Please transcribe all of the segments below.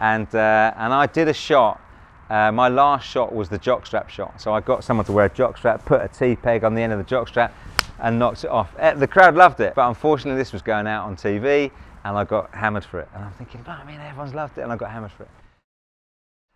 and uh, and I did a shot. Uh, my last shot was the jockstrap shot. So I got someone to wear a jockstrap, put a T peg on the end of the jockstrap, and knocked it off. Eh, The crowd loved it, but unfortunately this was going out on TV, and I got hammered for it. And I'm thinking, I mean, everyone's loved it, and I got hammered for it.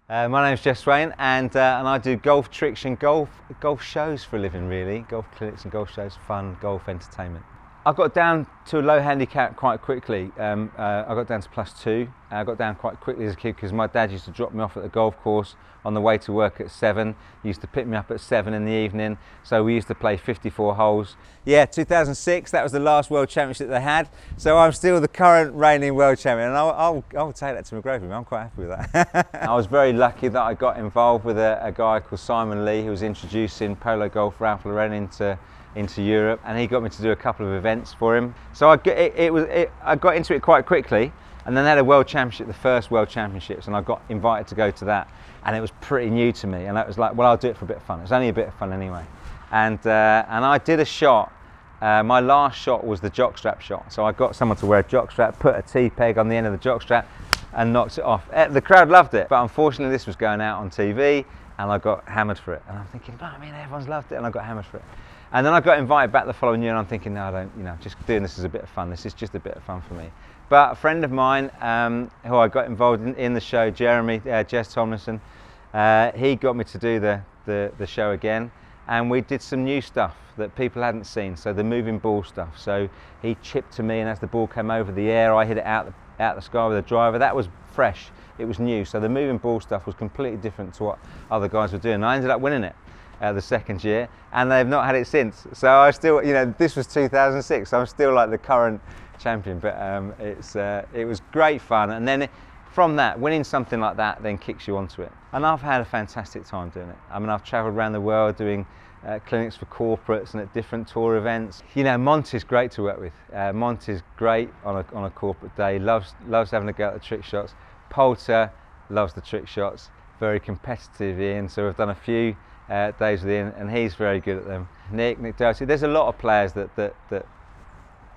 Uh, my name's Geoff Swain, and uh, and I do golf tricks and golf golf shows for a living, really. Golf clinics and golf shows, fun golf entertainment. I got down to a low handicap quite quickly. Um, uh, I got down to plus two. Uh, I got down quite quickly as a kid because my dad used to drop me off at the golf course on the way to work at seven. He used to pick me up at seven in the evening. So we used to play 54 holes. Yeah, 2006, that was the last World Championship they had. So I'm still the current reigning World Champion. And I'll, I'll, I'll take that to me. I'm quite happy with that. I was very lucky that I got involved with a, a guy called Simon Lee who was introducing polo golf Ralph Lauren into into Europe, and he got me to do a couple of events for him. So I, it, it was, it, I got into it quite quickly, and then they had a World Championship, the first World Championships, and I got invited to go to that, and it was pretty new to me, and I was like, well, I'll do it for a bit of fun. It was only a bit of fun anyway, and uh, and I did a shot. Uh, my last shot was the jockstrap shot, so I got someone to wear a jockstrap, put a T peg on the end of the jockstrap, and knocked it off. Eh, The crowd loved it, but unfortunately this was going out on TV, and I got hammered for it. And I'm thinking, I mean, everyone's loved it, and I got hammered for it. And then I got invited back the following year, and I'm thinking, no, I don't, you know, just doing this is a bit of fun. This is just a bit of fun for me. But a friend of mine, um, who I got involved in, in the show, Jeremy, uh, Jess Tomlinson, uh, he got me to do the, the, the show again. And we did some new stuff that people hadn't seen. So the moving ball stuff. So he chipped to me, and as the ball came over the air, I hit it out the, out the sky with a driver. That was fresh. It was new. So the moving ball stuff was completely different to what other guys were doing. I ended up winning it uh, the second year, and they've not had it since. So I still, you know, this was 2006. So I'm still like the current champion. But um, it's uh, it was great fun, and then. From that, winning something like that then kicks you onto it. And I've had a fantastic time doing it. I mean, I've travelled around the world doing uh, clinics for corporates and at different tour events. You know, Monty's great to work with. Uh, Monty's great on a, on a corporate day, loves, loves having a go at the trick shots. Poulter loves the trick shots, very competitive Ian, so we've done a few uh, days with Ian and he's very good at them. Nick, Nick there's a lot of players that, that, that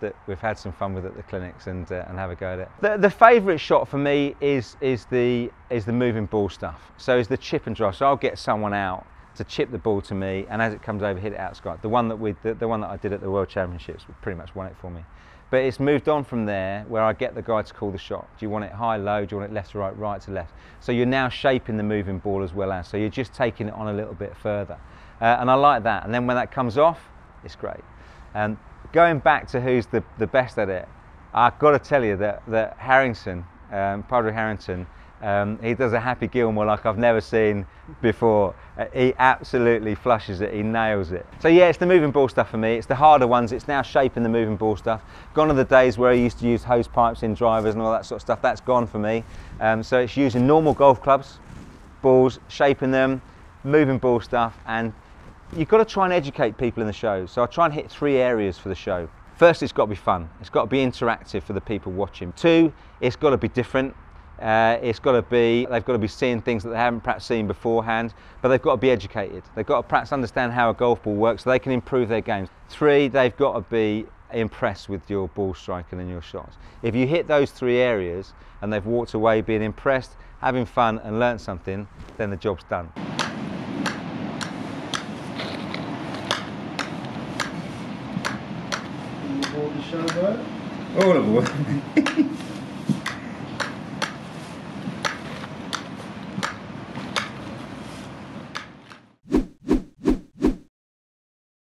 that we've had some fun with at the clinics and, uh, and have a go at it. The, the favourite shot for me is, is, the, is the moving ball stuff. So is the chip and drive. So I'll get someone out to chip the ball to me and as it comes over hit it out sky. The one that we the, the one that I did at the World Championships pretty much won it for me. But it's moved on from there where I get the guy to call the shot. Do you want it high, low? Do you want it left to right, right to left? So you're now shaping the moving ball as well as. So you're just taking it on a little bit further. Uh, and I like that. And then when that comes off, it's great. Um, going back to who's the, the best at it, I've got to tell you that, that Harrington, um, Padraig Harrington, um, he does a Happy Gilmore like I've never seen before. Uh, he absolutely flushes it, he nails it. So yeah, it's the moving ball stuff for me. It's the harder ones, it's now shaping the moving ball stuff. Gone are the days where I used to use hose pipes in drivers and all that sort of stuff. That's gone for me. Um, so it's using normal golf clubs, balls, shaping them, moving ball stuff, and you've got to try and educate people in the show. So I try and hit three areas for the show. First, it's got to be fun. It's got to be interactive for the people watching. Two, it's got to be different. Uh, it's got to be, they've got to be seeing things that they haven't perhaps seen beforehand, but they've got to be educated. They've got to perhaps understand how a golf ball works so they can improve their games. Three, they've got to be impressed with your ball striking and your shots. If you hit those three areas and they've walked away being impressed, having fun and learnt something, then the job's done. All the show. All aboard.